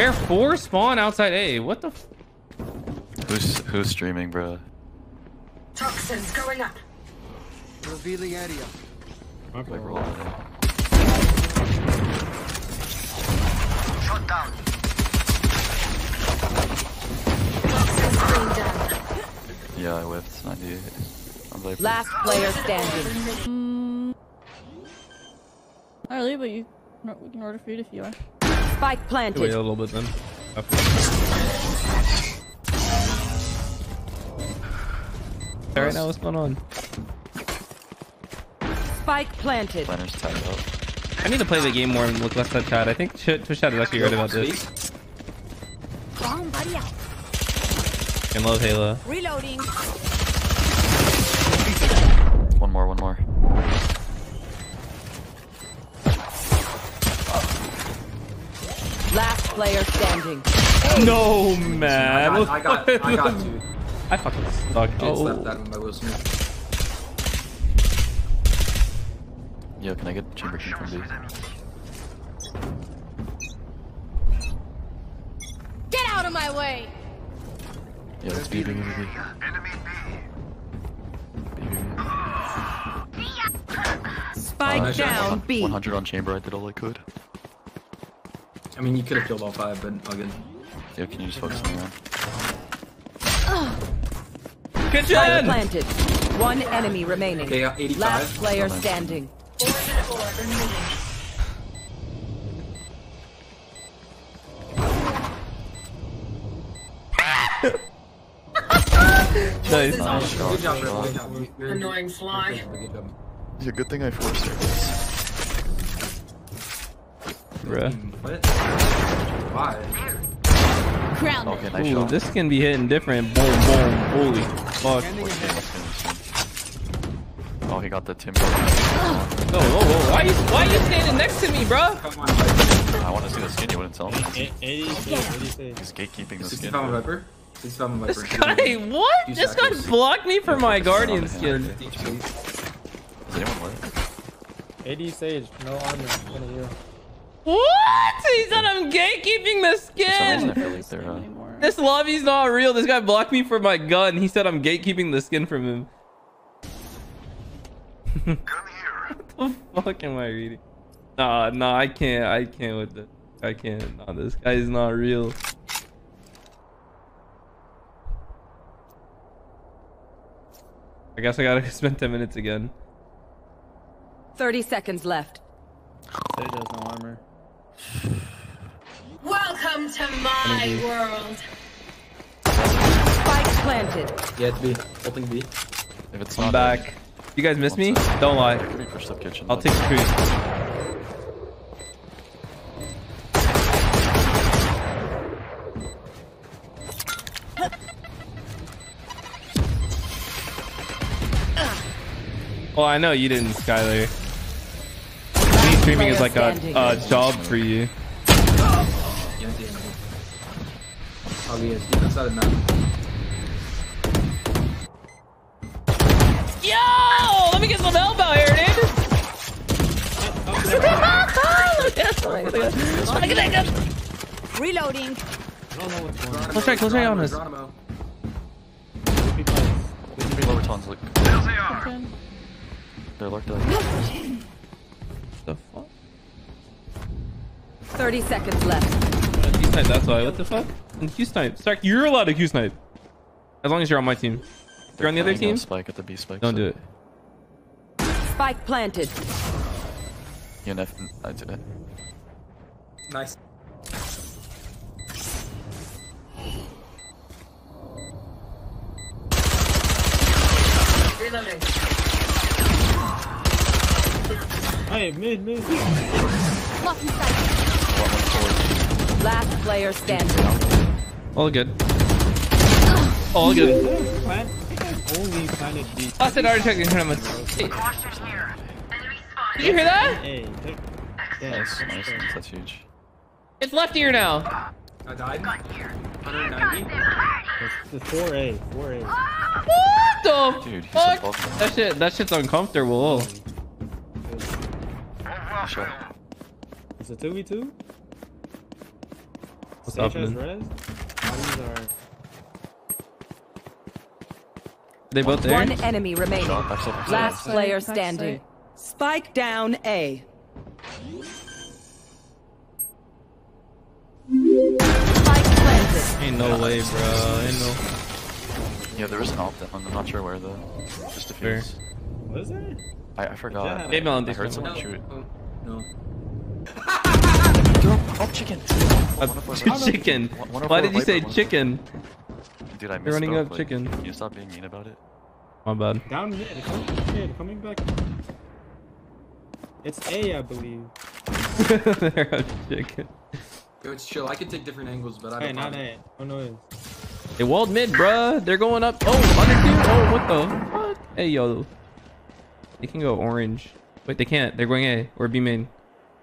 Air four spawn outside A. What the? F Who's who's streaming, bro? Toxins going up. Revealing area. Like roll it in. Shot down. Toxin screen down. Yeah, I whiffed 98. I'm like, Last player standing. Mm. Not really, but you we can order food if you are. Spike planted. wait a little bit then. All right now, what's going on? Spike planted. Planner's tied up. I need to play the game more and look less at chat. I think Ch- Twitch chat is actually right about this. Bomb buddy out. And love Halo. Reloading. One more, one more. Player standing. No man. I got, I got, I got two. I fucking suck. Kids Oh. left that one by Will Smith. Yo, can I get the chamber key from B? Get out of my way! Yeah, let's B, B, B, Spike nice shot. down B. B. 100 on chamber, I did all I could. I mean, you could have killed all five, but all good. Yo, can you just focus on that? Spike Kitchen! planted. One enemy remaining. Okay, uh, 85. Last player Nice. standing. Poison orb remaining. Nice. Nice. Good job, bro. Good job. You're- Annoying fly. Good job. Yeah, good thing I forced her. Bruh. What? Why? Crown Okay, nice Ooh, shot. this can be hitting different. Boom, boom. Holy fuck. Wait, yeah, let's finish him. Oh, he got the timber. Whoa, whoa, whoa. Why you, why you standing next to me, bro? Come on, Viper. I want to see the skin, you wouldn't tell me. 86, 86. He's gatekeeping the skin. Viper. Viper. This guy, what? This guy blocked me from my guardian skin. Is anyone lit? 80 Sage, no armor. One of you. What? He said I'm gatekeeping the For some reason, I skin. feel like they're, uh, anymore. This lobby's not real. This guy blocked me from my gun. He said I'm gatekeeping the skin from him. what the fuck am I reading? Nah, nah, I can't. I can't with this. I can't. Nah, this guy is not real. I guess I gotta spend 10 minutes again. 30 seconds left. Sage has no armor. Welcome to my world. Spike planted. Yeah, it's B. Holding B. if it's I'm not back. You guys miss One me? sec. Don't lie. Could be pushed up kitchen. I'll take the food. Well, I know you didn't, Skylar. Me streaming is like a, a job for you. Yeah, it's A. He is. That's not enough. Yo! Let me get some elbow here, dude! Reloading. Close right, close right on us. Geronimo. TP plants. Could be lower tons, look. They're lurked up. The fuck? 30 seconds left. Q snipe, that's why. What the fuck? And Q snipe. Stark, you're allowed to Q snipe. As long as you're on my team. If you're on the other team, Spike at the B spike. don't do it. Spike planted. ENF, I did it. Nice. Reloading. Hey, mid, mid. Lock inside. One went forward. Last player standing. All good. All good. Plant. Only planted B. I said already checked the tournament. Hey. Did you hear that? Hey, take- Nice, nice, nice, that's huge. It's left ear now. I died. 190. it's, it's 4A, 4A. What the Dude, fuck? That shit, that shit's uncomfortable. Sure. It's a 2v2? What's Sage has happening? res. Are. They both there? One enemy remaining. Shot, backside, backside. Last player standing. Spike down A. Spike planted. Ain't no way, bro. Ain't no. Yeah, there is an alt down. I'm not sure where though. Just a few. Where? What is it? I, I forgot. Yeah. I, Maybe I heard one. someone No, shoot. Oh, no. Oh, chicken! One of our- chicken. One- one Why did you say chicken? Dude, I You're running misspoke, up like, chicken. Can you stop being mean about it? My bad. Down mid. Coming mid. Coming back. It's A, I believe. They're a chicken. Yo, it's chill. I can take different angles, but I Hey, don't. not mind. A. Oh no. They walled mid, bruh. They're going up. Oh, under two. Oh, what the? What? Hey, yo. They can go orange. Wait, they can't. They're going A or B main.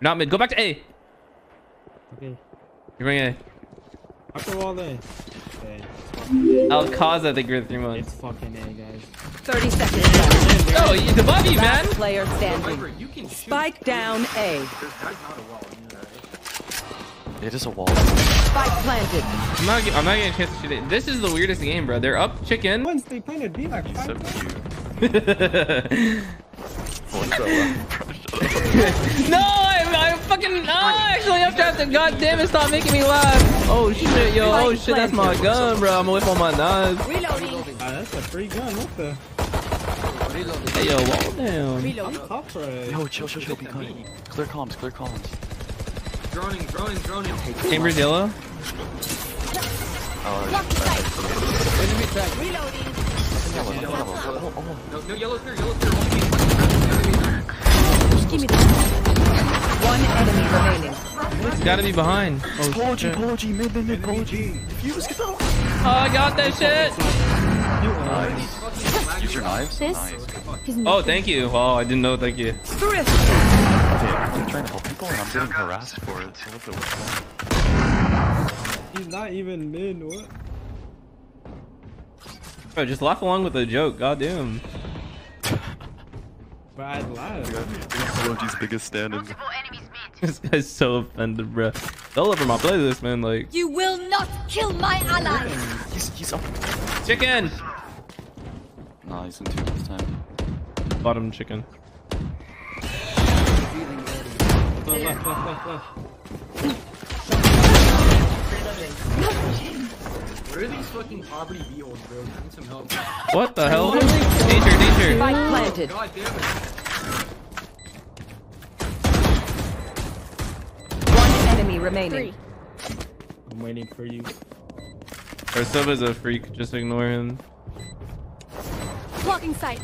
Not mid. Go back to A. Okay. You're going A. After wall A. Okay. Alcazar, they grew three months. It's fucking A, guys. 30 seconds left. Oh, he's above you, man. Last player Viper, standing. you can shoot. Spike down A. There's, that's not a wall. You know that, right? It is a wall. Spike planted. I'm not. I'm not getting a chance to shoot it. This is the weirdest game, bro. They're up chicken. Once they planted B like He's so five cute. What's that no, I, I fucking. No, actually, I'm trapped. And God damn it, stop making me laugh. Oh shit, yo. Oh shit, that's my gun, bro. I'm away from my knives. Reloading. Ah, that's a free gun. What the? Hey, yo, wall down. Reloading. Top for a. Yo, chill, chill, chill. Be kind. Clear comms, clear comms. Droning, droning, droning. Chambers yellow. Oh, Reloading. yellow, yellow. Oh, oh. No, no, yellow clear, yellow clear. One. Give me that. One enemy remaining. It's gotta be behind. Oh Polo G, shit. Polo G, mid, mid, mid, Polo G. Defuse, get out. Oh, I got that shit. Nice. Use your knives. This? Nice. Oh, thank you. Oh, I didn't know. Thank you. Thrift. I'm trying to help people and I'm getting harassed for it. So what the what's He's not even mid. What? Bro, just laugh along with the joke. God damn. But I lied. Polo G's biggest stand-in. This guy's so offended, bro. All over my playlist, man. Like You will not kill my ally. He's, he's up. chicken. Nah, he's in two this time. Bottom chicken. Left, left, left, left, left. Where are these fucking poverty b-holes, bro? I need some help. What the hell? Danger, danger. Spike planted. God damn it. One enemy remaining. Three. I'm waiting for you. Our sub is a freak. Just ignore him. Blocking sight.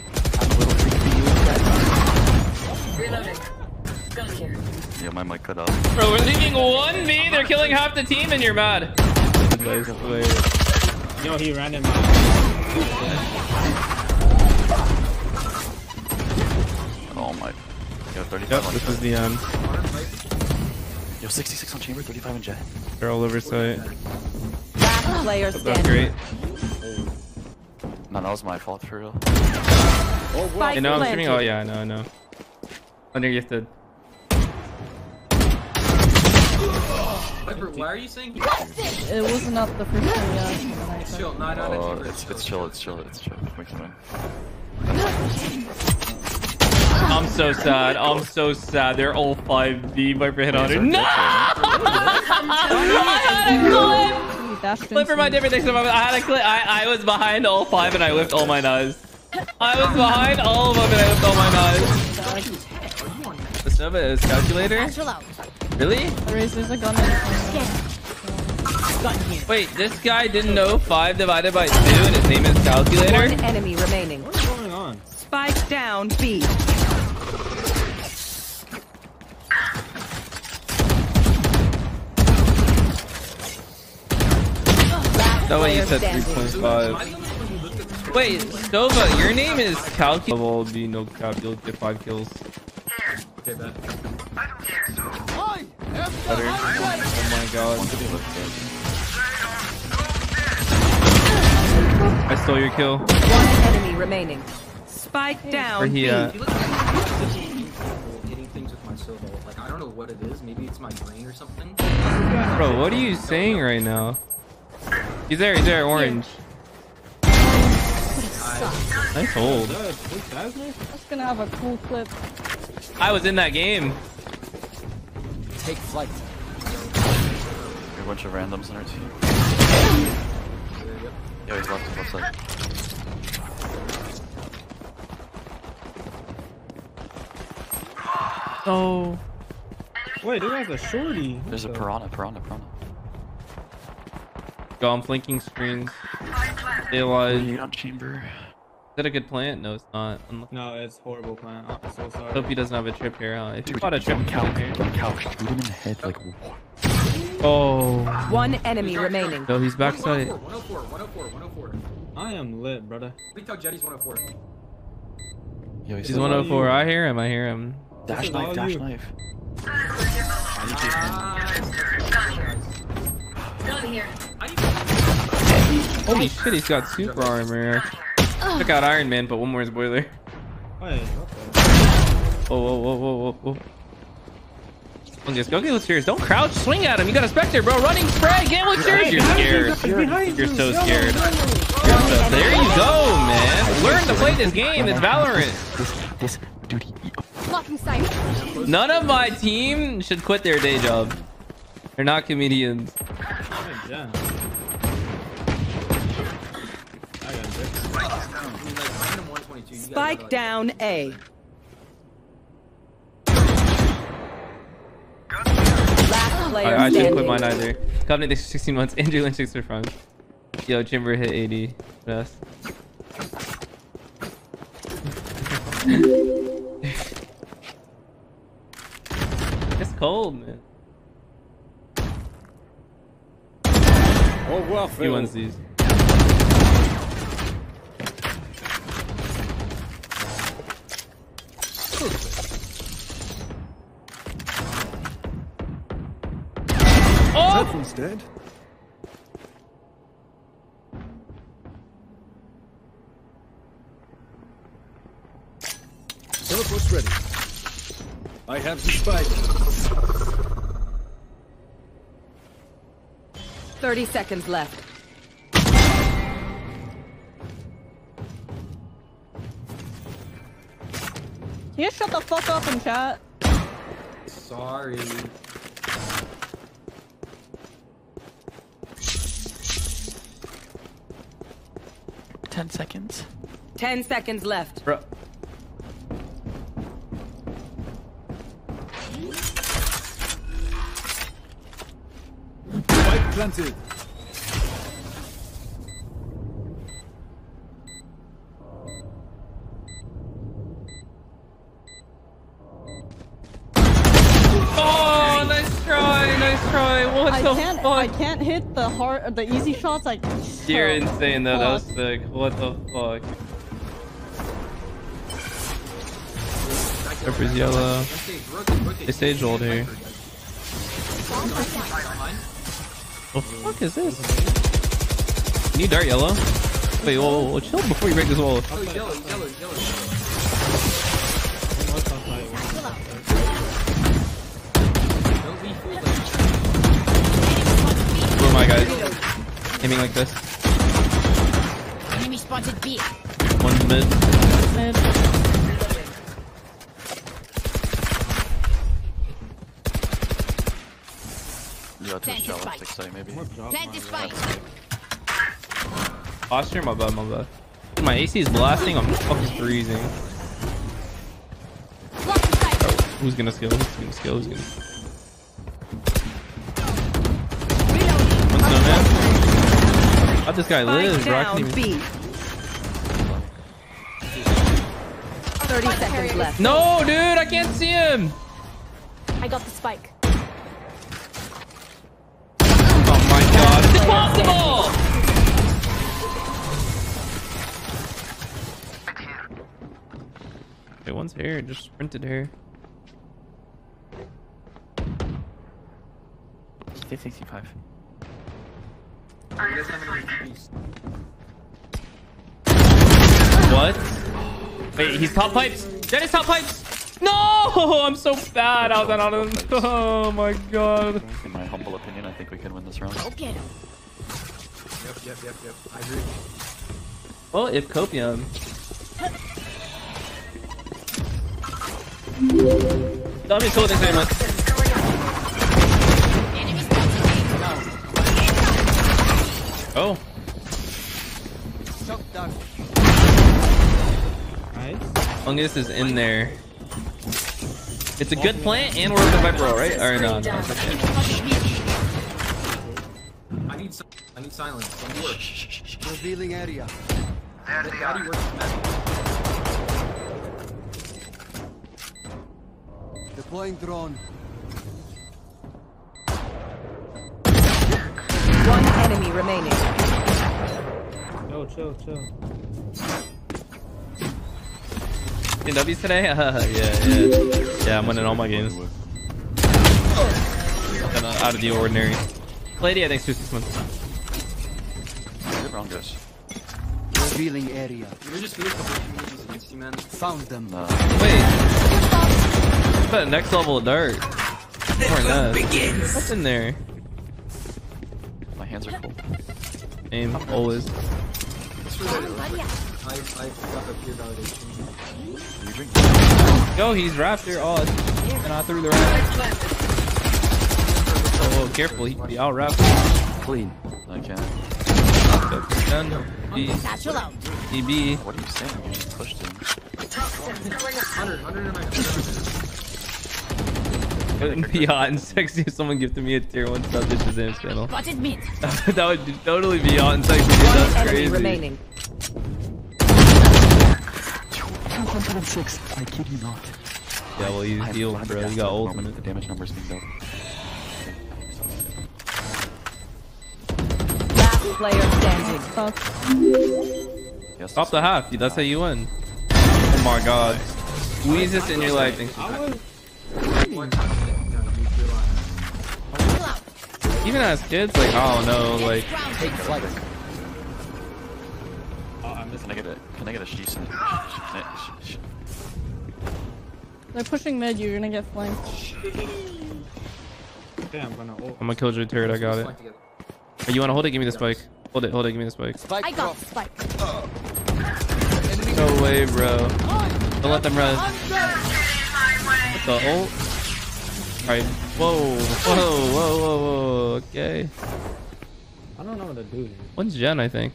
Reloading. Gun here. Yeah, my mic cut out. Bro, we're leaving one B. They're killing half the team, and you're mad. Nice. Yo, he ran in. Oh my. Yo, 35 Yep, on this Jett. is the end. Yo, 66 on chamber, 35 on Jett. They're all over site. Last player That's standing. great. No, that was my fault for real. Spike You know I'm planted. streaming. Oh yeah, I know, I know. Under gifted. Viper, why are you saying It wasn't up the first time, yeah. and then I tried- chill? Not not Oh, a chamber. it's, it's chill, it's chill, it's chill. We can win. I'm so sad. I'm so sad. They're all 5B. Viper hit on These her. No! I had a clip! He Clip for my different things. I had a clip. I, I was behind all five and I whipped all my knives. I was behind all of them and I whipped all my knives. The Sova is calculator? Astral out. Really? Raze, there's a gun there. Wait, this guy didn't know 5 divided by 2 and his name is calculator? One enemy remaining. What's going on? Spike down B. No way you said 3.5. Wait, Sova, your name is calculator. Will be no cap, you'll get 5 kills. Okay, bet. Better. Oh my god. I stole your kill. One enemy remaining. Spike Where down he B. at? He looks like he's hitting things with my so low. Like I don't know what it is. Maybe it's my brain or something. Bro, what are you saying right now? He's there, he's there, orange. Nice hold. Good. This Basner? That's gonna have a cool clip. I was in that game. Take flight. A bunch of randoms on our team. Yeah, he's left, left side. Oh. Wait, this guy's a shorty. There's a What the- piranha, piranha, piranha. Go, I'm flanking screens. Stay alive. you Is chamber. That a good plant? No, it's not. Unlucky. No, it's horrible plan. I'm so sorry. Hope he doesn't have a trip here, huh? If you Dude, bought a trip don't here. don't. Shoot him in the head like Oh. One enemy remaining. No, he's backside. 104, 104, 104, 104. I am lit, brother. Big Tug Jetty's 104. Yo, he's, He's 104. I hear him. I hear him. dash knife, dash you. knife. Gun. Holy shit, he's got super armor. Took out Iron Man, but one more is boiler. Wait, what? Whoa, whoa, whoa, whoa, whoa, whoa. Just go get with yours. Don't crouch. Swing at him. You got a Spectre, bro. Running spray. Get with yours. You're scared. You're so scared. You're so- There you go, man. Learn to play this game. It's Valorant. This, this, dude, he, sight. None of my team should quit their day job. They're not comedians. Good job. I got this. I mean, like, random 122. you guys gotta, Spike like- down A. Last player I, I should quit standing. mine either. Covenant takes 16 months. Andrew Lynch takes their fun. Yo, Chamber hit 80. Best. it's cold, man. Oh, well, He wins these. One's dead. Teleport's ready. I have the spike. 30 seconds left. Can you shut the fuck up and chat? Sorry. Ten seconds. 10 seconds left. Bro. Spike planted. Can't. fuck? I can't hit the hard, the easy shots. Like You're oh, insane though. That was sick. What the fuck? Pepper's yellow. They stage old here. Behind. What the fuck is this? Can you dart yellow? Wait, whoa, whoa, whoa, chill before you break this wall. Oh, he's yellow, he's yellow, he's yellow. Aiming like this. Enemy spotted B. One's mid. Mid. You got to Thank you, shot Spike. maybe. Plant the spike. Posture, my bad, my bad. My AC is blasting. I'm fucking freezing. Blocking sight. Who's gonna skill? Who's gonna skill? Who's gonna? This guy Spike live, bro? I down can't even... 30 seconds left. No, dude, I can't see him. I got the spike. Oh my god, it's impossible! Wait, one's here, just sprinted here. 65. What? Wait, he's top pipes. That is top pipes. No, I'm so bad out that on him. Oh my god. In my humble opinion, I think we can win this round. Go get him. Yep, yep, yep, yep. I agree. Well, if copium. Tell me holding famous. Enemy Oh, Nice. Fungus is in there. It's a good plant, and we're with the Viper roll, right? Or no, no. it's okay. I need si- I need silence. Don't work. Revealing area. Daddy works best. Deploying drone. Enemy remaining. Yo, chill, chill. In W's today? Uh, yeah, yeah. Yeah, I'm winning all my games. Kinda out of the ordinary. Lady, I think two six months. Good round, guys. Revealing area. We just finish the whole communities against you, man? Found them. Uh, Wait. What's that next level of dart? More than. What's in there? My hands are cold. Aim, always. What's for that? I, I got the pure validation. You drink? Go, he's Raptor. Oh, it's- and I threw the Raptor. Oh, whoa, careful. He could be out Raptor. Clean. I can't. Done. B, DB. What are you saying? You pushed him. 100, 109. Be hot and sexy if someone gifted me a tier 1 sub to ShahZaM's channel. Spotted mid. that would totally be hot and sexy. Dude. One That's enemy crazy. remaining. 206. I kid you not. Yeah, well, he's I have healed, bro. at You that got moment ultimate. The damage numbers being double. Last player standing. Tough. Yes, Stop the half. That's how you win. Oh my god. Squeeze this in your life. Thanks. I was. Even as kids, like, I don't know, like, Take flight. Oh, I missed Can I get a can I get a sheesh sh- sh- They're pushing mid. You're gonna get flanked. Okay, I'm gonna ult. I'm gonna kill your turret. I got it. Fight. Oh, you wanna hold it? Give me the spike. Hold it, hold it, give me the spike. Spike I got drop. the spike. No way, bro. Don't let them run. With the ult. Alright. Whoa. Whoa, whoa, whoa, whoa. Okay. I don't know what to do. Here. One's Jen, I think.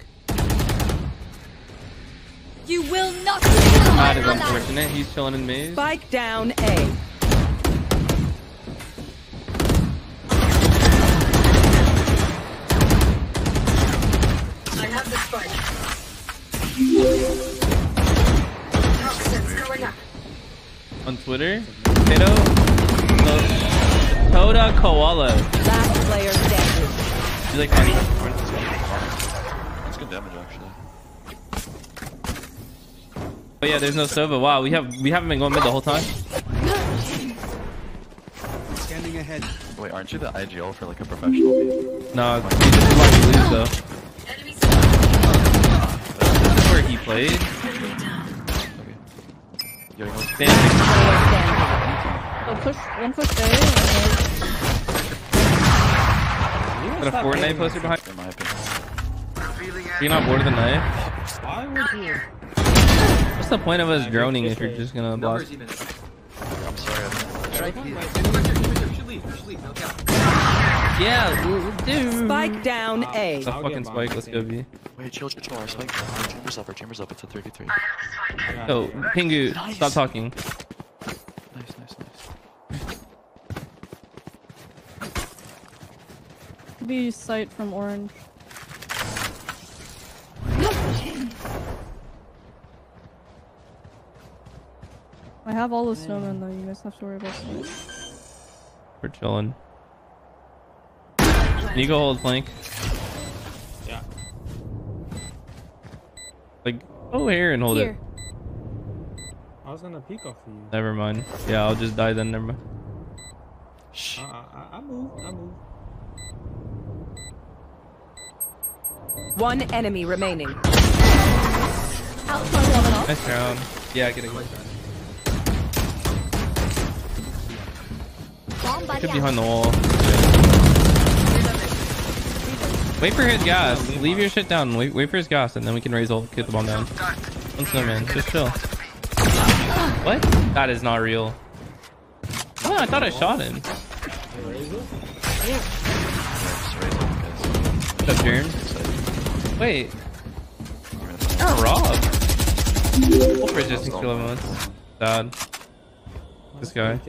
You will not That is unfortunate. He's chilling in maze. Bike down A. I have the spike down A. On Twitter. Potato. Toda Koala. Last player standing. You like funny? That's good damage actually. Oh yeah, there's no Sova. Wow, we have we haven't been going mid the whole time. Scanning ahead. Wait, aren't you the IGL for like a professional team? No, we just let lose though. This is where he played. Okay. Yo, you know, standing. So push one push A. And a Fortnite poster behind. in my opinion. You're not bored of the knife. Why would you? What's the point of us droning if you're just gonna block? Even. I'm sorry. Yeah, dude. Spike down A. The I'll fucking spike. Let's I go. B. Wait, chill, chill, chill. Our spike. Our chamber's up. Our chamber's up. It's a 33. Yo, Pingu, stop talking. Nice, nice, nice. Could be sight from orange. I have all the snowmen though. You guys have to worry about sight. We're chilling. Can you go hold flank? Yeah. Like, go here and hold Here. it. I was gonna peek off of you. Never mind. Yeah, I'll just die then. Never mind. Shh. Uh, I, I move. I move. One enemy remaining. Nice round. Yeah, get it. Could be behind the wall. Wait for his gas. Leave your shit down. Wait, wait for his gas, and then we can Raze ult. Get the bomb down. One snowman. Just chill. What? That is not real. Oh, I thought I shot him. What's up, Jerem? Excited. Wait. Raise it. Not Rob. Ult resistance skill moments. Sad. This guy.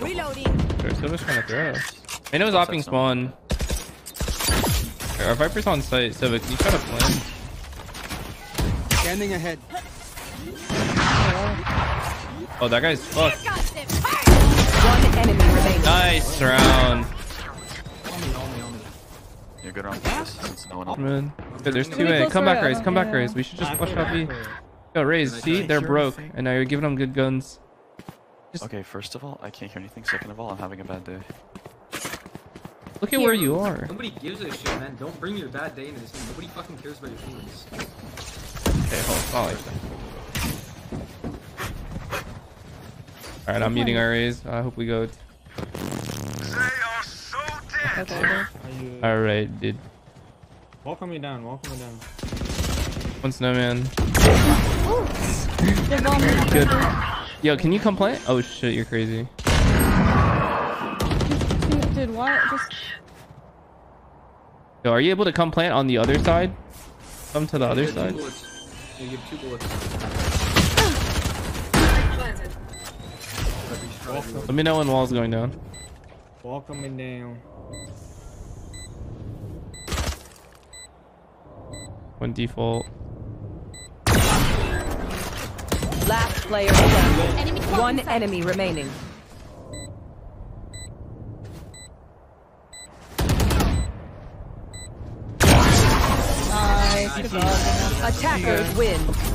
Reloading. Sure, Silver's trying to throw us. I know it's opping spawn. Our Viper's on site, Silva, can you try to plant? Scanning ahead. Oh, that guy's fucked. One enemy remaining. Nice round. You're good on this since no one else. Man. Good, there's two Pretty A. Come back, round, Raze. Come back, yeah. Raze. We should just push flush feel out B. bad Yo, Raze, see? They're broke. And now you're giving them good guns. Okay, first of all, I can't hear anything. Second of all, I'm having a bad day. Look at where you are. Nobody gives a shit, man. Don't bring your bad day into this thing. Nobody fucking cares about your feelings. Okay, hold on. Not. Alright, I'm muting our Raze. I hope we go. You... Alright, dude. Walk me down, walk me down. One snowman. Good Yo, can you come plant? Oh shit, you're crazy. Dude, why? Just Yo, are you able to come plant on the other side? Come to the other You have two side. bullets. You have two bullets. Let me know when wall's going down. Walk coming down. 1 default. Last player. Enemy One contact. enemy remaining. nice. Attackers win.